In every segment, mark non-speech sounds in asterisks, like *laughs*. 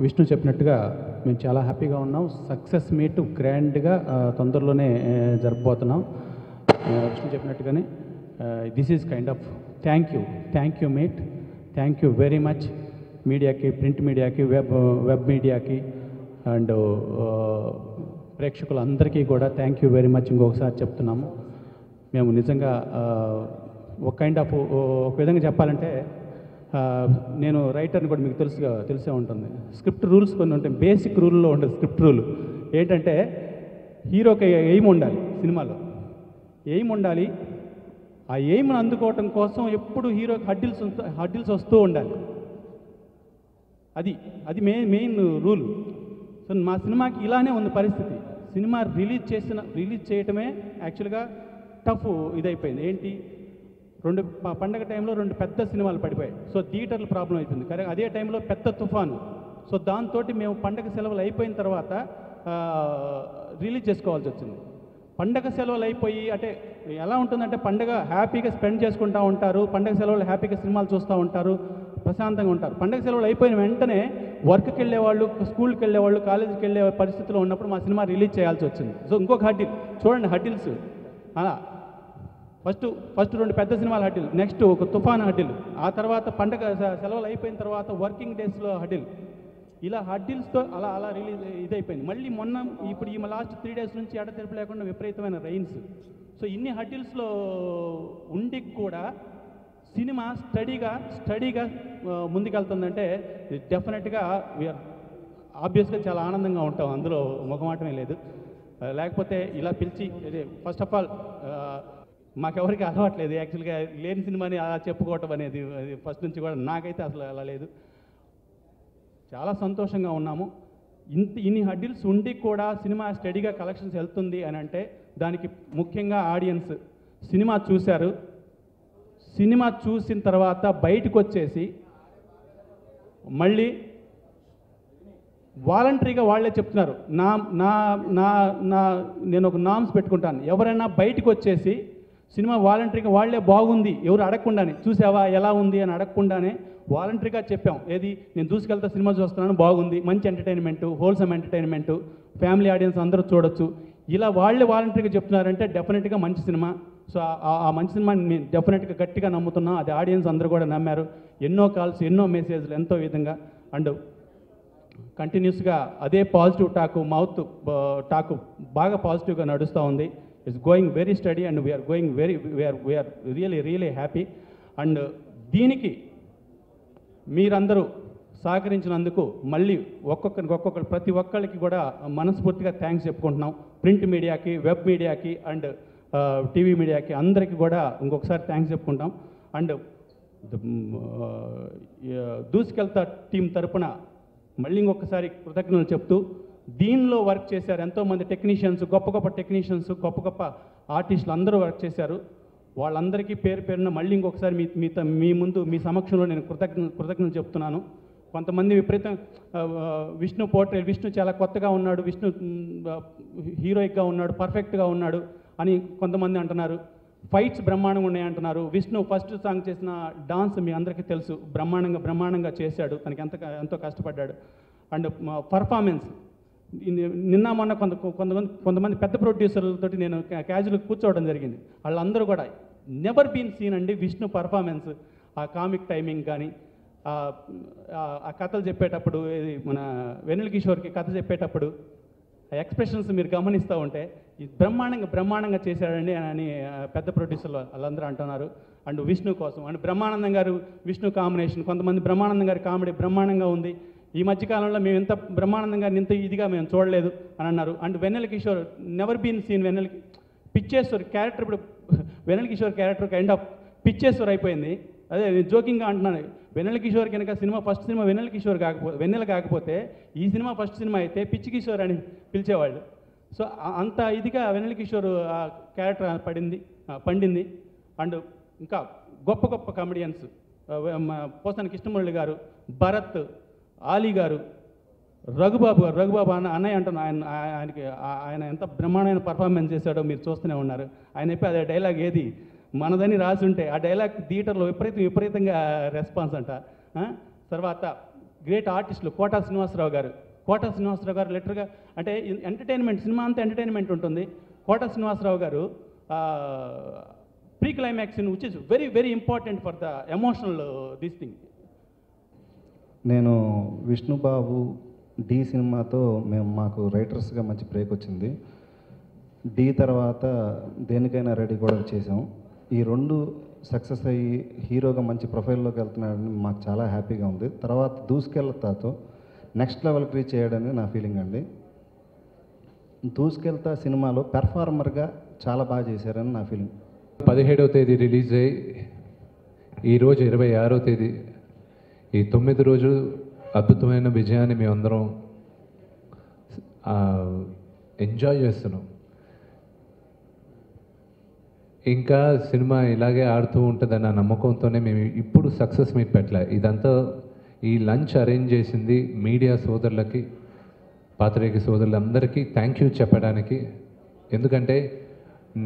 విష్ణు చెప్పినట్టుగా మేము చాలా హ్యాపీగా ఉన్నాం. సక్సెస్ మీట్ గ్రాండ్గా తొందరలోనే ఆ, జరపబోతున్నాం విష్ణు చెప్పినట్టుగానే this is kind of thank you thank you meet thank you very much మీడియాకి ప్రింట్ మీడియాకి వెబ్ వెబ్ మీడియాకి అండ్ ప్రేక్షకులందరికీ కూడా థ్యాంక్ యూ వెరీ మచ్ ఇంకొకసారి చెప్తున్నాము. మేము నిజంగా ఒక కైండ్ ఆఫ్ ఒక విధంగా చెప్పాలంటే నేను రైటర్ని కూడా మీకు తెలుసుగా తెలిసే ఉంటుంది. స్క్రిప్ట్ రూల్స్ కొన్ని ఉంటాయి. బేసిక్ రూల్లో ఉంటుంది స్క్రిప్ట్ రూల్ ఏంటంటే హీరోకి ఎయిమ్ ఉండాలి సినిమాలో. ఎయిమ్ ఉండాలి. ఆ ఎయిమ్ను అందుకోవటం కోసం ఎప్పుడు హీరోకి హడ్డిల్స్ హడ్డిల్స్ వస్తూ ఉండాలి. అది అది మెయిన్ మెయిన్ రూల్ సో మా సినిమాకి ఇలానే ఉంది పరిస్థితి. సినిమా రిలీజ్ చేసిన రిలీజ్ చేయటమే యాక్చువల్గా టఫ్ ఇదైపోయింది. ఏంటి? రెండు పండగ టైంలో రెండు పెద్ద సినిమాలు పడిపోయాయి. సో థియేటర్లు ప్రాబ్లం అయిపోయింది. కరెక్ట్ అదే టైంలో పెద్ద తుఫాను. సో దాంతో మేము పండగ సెలవులు అయిపోయిన తర్వాత రిలీజ్ చేసుకోవాల్సి వచ్చింది. పండగ సెలవులు అయిపోయి అంటే ఎలా ఉంటుందంటే పండగ హ్యాపీగా స్పెండ్ చేసుకుంటూ ఉంటారు. పండగ సెలవులు హ్యాపీగా సినిమాలు చూస్తూ ఉంటారు. ప్రశాంతంగా ఉంటారు. పండగ సెలవులు అయిపోయిన వెంటనే వర్క్కి వెళ్ళేవాళ్ళు స్కూల్కి వెళ్ళేవాళ్ళు కాలేజీకి వెళ్ళే పరిస్థితిలో ఉన్నప్పుడు మా సినిమా రిలీజ్ చేయాల్సి వచ్చింది. సో ఇంకొక హడ్డిల్ చూడండి హడ్డిల్స్ అలా ఫస్ట్ ఫస్ట్ రెండు పెద్ద సినిమాలు హడ్డిల్ నెక్స్ట్ ఒక తుఫాన్ హడ్డిల్ ఆ తర్వాత పండగ సె- సెలవులు అయిపోయిన తర్వాత వర్కింగ్ డేస్లో హటిల్. ఇలా హడ్డిల్స్తో అలా అలా రిలీజ్ ఇదైపోయింది. మళ్ళీ మొన్న ఇప్పుడు ఈ లాస్ట్ త్రీ డేస్ నుంచి ఎడతెరిపి లేకుండా విపరీతమైన రైన్స్. సో ఇన్ని హడ్డిల్స్లో ఉండి కూడా సినిమా స్టడీగా స్టడీగా ముందుకెళ్తుందంటే డెఫినెట్గా వీఆర్ ఆబ్వియస్గా చాలా ఆనందంగా ఉంటాం. అందులో ముఖమాటమే లేదు. లేకపోతే ఇలా పిలిచి ఫస్ట్ ఆఫ్ ఆల్ మాకెవరికి అలవాట్లేదు. యాక్చువల్గా లేని సినిమాని అలా చెప్పుకోవటం అనేది అది ఫస్ట్ నుంచి కూడా నాకైతే అసలు అలా లేదు. చాలా సంతోషంగా ఉన్నాము. ఇంత ఇన్ని హడ్డిల్స్ ఉండి కూడా సినిమా స్టడీగా కలెక్షన్స్ వెళ్తుంది అని అంటే దానికి ముఖ్యంగా ఆడియన్స్ సినిమా చూశారు. సినిమా చూసిన తర్వాత బయటకు వచ్చేసి మళ్ళీ వాలంటరీగా వాళ్ళే చెప్తున్నారు. నా నా నా నా నేను ఒక నామ్స్ పెట్టుకుంటాను. ఎవరైనా బయటకు వచ్చేసి సినిమా వాలంటరీగా వాళ్ళే బాగుంది ఎవరు అడగకుండానే. చూసావా ఎలా ఉంది అని అడగకుండానే వాలంటరీగా చెప్పాం. ఏది? నేను దూసుకెళ్తా సినిమా చూస్తున్నాను బాగుంది మంచి entertainment wholesome entertainment family audience అందరూ చూడొచ్చు. ఇలా వాళ్ళే వాలంటరీగా చెప్తున్నారంటే డెఫినెట్గా మంచి సినిమా. సో ఆ- ఆ మంచి సినిమాని మేము డెఫినెట్గా గట్టిగా నమ్ముతున్నాం. అది ఆడియన్స్ అందరూ కూడా నమ్మారు. ఎన్నో కాల్స్ ఎన్నో మెసేజ్లు ఎంతో విధంగా. అండ్ కంటిన్యూస్గా అదే పాజిటివ్ టాక్ మౌత్ టాక్ బాగా పాజిటివ్గా నడుస్తూ ఉంది. It's going very steady and we're going very we're we're really really happy and దీనికి మీరందరూ సహకరించినందుకు మళ్ళీ ఒక్కొక్కరికి ఒక్కొక్కరు ప్రతి ఒక్కరికి కూడా మనస్ఫూర్తిగా థ్యాంక్స్ చెప్పుకుంటున్నాం. ప్రింట్ మీడియాకి వెబ్ మీడియాకి అండ్ టీవీ మీడియాకి అందరికీ కూడా ఇంకొకసారి థ్యాంక్స్ చెప్పుకుంటాం. అండ్ దూసుకెళ్తా టీం తరపున మళ్ళీ ఇంకొకసారి కృతజ్ఞతలు చెప్తూ దీనిలో వర్క్ చేశారు ఎంతోమంది టెక్నీషియన్స్ గొప్ప గొప్ప టెక్నీషియన్స్ గొప్ప గొప్ప ఆర్టిస్టులు అందరూ వర్క్ చేశారు. వాళ్ళందరికీ పేరు పేరున మళ్ళీ ఇంకొకసారి మీ మీ మీ ముందు మీ సమక్షంలో నేను కృతజ్ఞ కృతజ్ఞతలు చెప్తున్నాను. కొంతమంది విపరీతం విష్ణు పోర్ట్రేట్ విష్ణు చాలా కొత్తగా ఉన్నాడు విష్ణు హీరోయిక్గా ఉన్నాడు పర్ఫెక్ట్గా ఉన్నాడు అని కొంతమంది అంటున్నారు. ఫైట్స్ బ్రహ్మాండంగా ఉన్నాయి అంటున్నారు. విష్ణు ఫస్ట్ సాంగ్ చేసిన డాన్స్ మీ అందరికీ తెలుసు. బ్రహ్మాండంగా బ్రహ్మాండంగా చేశాడు. తనకి ఎంత ఎంతో కష్టపడ్డాడు. And performance. నిన్న మొన్న కొంత కొంతమంది కొంతమంది పెద్ద ప్రొడ్యూసర్లతో నేను క్యాజువల్ కూర్చోవడం జరిగింది. వాళ్ళందరూ కూడా నెవర్ బీన్ సీన్ అండి విష్ణు పర్ఫార్మెన్స్ ఆ కామిక్ టైమింగ్ కానీ ఆ కథలు చెప్పేటప్పుడు ఇది మన వెన్నెల కిషోర్కి కథ చెప్పేటప్పుడు ఆ ఎక్స్ప్రెషన్స్ మీరు గమనిస్తూ ఉంటే బ్రహ్మాండంగా బ్రహ్మాండంగా చేశాడండి అని పెద్ద ప్రొడ్యూసర్లు వాళ్ళందరూ అంటున్నారు. అండ్ విష్ణు కోసం. అండ్ బ్రహ్మానందం గారు విష్ణు కాంబినేషన్ కొంతమంది బ్రహ్మానందం గారి కామెడీ బ్రహ్మాండంగా ఉంది. ఈ మధ్యకాలంలో మేము ఇంత బ్రహ్మానందంగా ఇంత ఇదిగా మేము చూడలేదు అని అన్నారు. And Vennela Kishore never been seen Vennela Pitcheswar character ఇప్పుడు *laughs* Vennela Kishore character kind of Pitcheswar అయిపోయింది. అదే నేను జోకింగ్గా అంటున్నాను. వెన్నెల కిషోర్ కనుక cinema first cinema Vennela Kishore కాకపోతే వెన్నెల కాకపోతే ఈ సినిమా ఫస్ట్ సినిమా అయితే పిచ్చి కిషోర్ అని పిలిచేవాళ్ళు. సో అంత ఇదిగా వెన్నెల కిషోర్ ఆ క్యారెక్టర్ పడింది పండింది. అండ్ ఇంకా గొప్ప గొప్ప కామెడియన్స్ పోసాని కృష్ణమురళి గారు భరత్ ఆలీ గారు రఘుబాబు గారు రఘుబాబు అన్న అన్నయ్య అంటాను ఆయన ఆయనకి ఆయన ఎంత బ్రహ్మాండమైన పర్ఫార్మెన్స్ చేశాడో మీరు చూస్తూనే ఉన్నారు. ఆయన చెప్పి అదే డైలాగ్ ఏది? మనదని రాసి ఉంటే ఆ డైలాగ్ థియేటర్లో విపరీతం విపరీతంగా రెస్పాన్స్ అంట. తర్వాత గ్రేట్ ఆర్టిస్టులు కోటా శ్రీనివాసరావు గారు. కోటా శ్రీనివాసరావు గారు లిటర్గా అంటే ఎంటర్టైన్మెంట్ సినిమా అంతా ఎంటర్టైన్మెంట్ ఉంటుంది. Kota Srinivasarao garu pre climax which is very very important for the emotional this thing నేను విష్ణుబాబు డి సినిమాతో మేము మాకు రైటర్స్గా మంచి బ్రేక్ వచ్చింది. డి తర్వాత దేనికైనా రెడీ కూడా చేసాం ఈ రెండు సక్సెస్ అయ్యి హీరోగా మంచి ప్రొఫైల్లోకి వెళ్తున్నాడని మాకు చాలా హ్యాపీగా ఉంది. తర్వాత దూసుకెళ్తాతో నెక్స్ట్ లెవెల్కి రీచ్ అయ్యాడని నా ఫీలింగ్ అండి. దూసుకెళ్తా సినిమాలో పెర్ఫార్మర్గా చాలా బాగా చేశారని నా ఫీలింగ్ పదిహేడవ తేదీ రిలీజ్ అయ్యి ఈరోజు ఇరవై ఆరో తేదీ ఈ తొమ్మిది రోజులు అద్భుతమైన విజయాన్ని మేమందరం ఎంజాయ్ చేస్తున్నాం. ఇంకా సినిమా ఇలాగే ఆడుతూ ఉంటుందన్న నమ్మకంతోనే మేము ఇప్పుడు సక్సెస్ మీట్ పెట్టలే. ఇదంతా ఈ లంచ్ అరేంజ్ చేసింది మీడియా సోదరులకి పాత్రిక సోదరులందరికీ థ్యాంక్ యూ చెప్పడానికి. ఎందుకంటే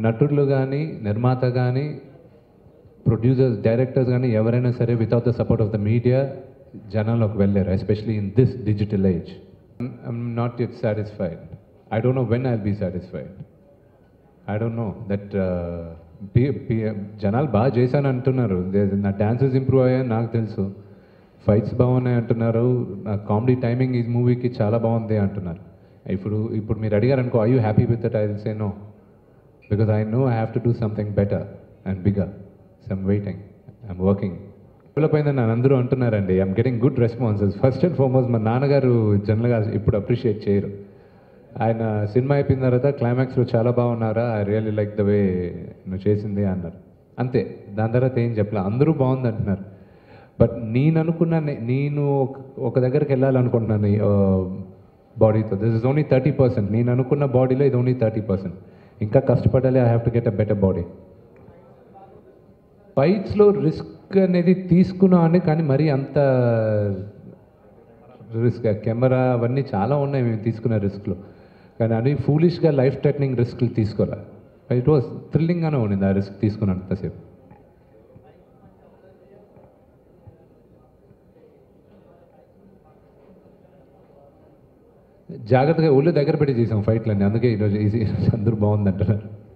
నటులు కానీ నిర్మాత కానీ ప్రొడ్యూసర్స్ డైరెక్టర్స్ కానీ ఎవరైనా సరే without the support of the media జనాల్లోకి వెళ్ళారు especially in this digital age I'm not yet satisfied I don't know when I be satisfied I don't know that జనాలు బాగా చేశాను అంటున్నారు. నా డాన్సెస్ ఇంప్రూవ్ అయ్యాయని నాకు తెలుసు. ఫైట్స్ బాగున్నాయి అంటున్నారు. నా కామెడీ టైమింగ్ ఈ మూవీకి చాలా బాగుంది అంటున్నారు. ఇప్పుడు ఇప్పుడు మీరు అడిగారు అనుకో I you happy with that I will say no because I know I have to do something better and bigger some waiting I'm working develop అయిందని నన్ను అందరూ అంటున్నారండి. I'm getting good responses first and foremost మా నాన్నగారు జనరల్గా ఇప్పుడు appreciate చేయరు. ఆయన సినిమా అయిపోయిన తర్వాత క్లైమాక్స్లో చాలా బాగున్నారా? I really like the way నువ్వు చేసింది అన్నారు. అంతే. దాని తర్వాత ఏం చెప్పలే. అందరూ బాగుంది అంటున్నారు. బట్ నేను అనుకున్న నేను ఒక- ఒక దగ్గరికి వెళ్ళాలనుకుంటున్నాను బాడీతో. This is only thirty percent నేను అనుకున్న బాడీలో ఇది ఓన్లీ థర్టీ పర్సెంట్ ఇంకా కష్టపడాలి. I have to get a better body ఫైట్స్లో risk అనేది తీసుకున్నామని కానీ మరీ అంత రిస్క్ కెమెరా అవన్నీ చాలా ఉన్నాయి మేము తీసుకున్న రిస్క్లో. కానీ అది ఫూలిష్గా లైఫ్ థ్రెటనింగ్ రిస్క్లు తీసుకోలే. ఇట్ వాస్ థ్రిల్లింగ్గానే ఉండింది ఆ రిస్క్ తీసుకున్నంతసేపు జాగ్రత్తగా ఒళ్ళు దగ్గర పెట్టి చేసాం ఫైట్లన్నీ. అందుకే ఈరోజు ఈజీ అందరూ బాగుందంటున్నారు.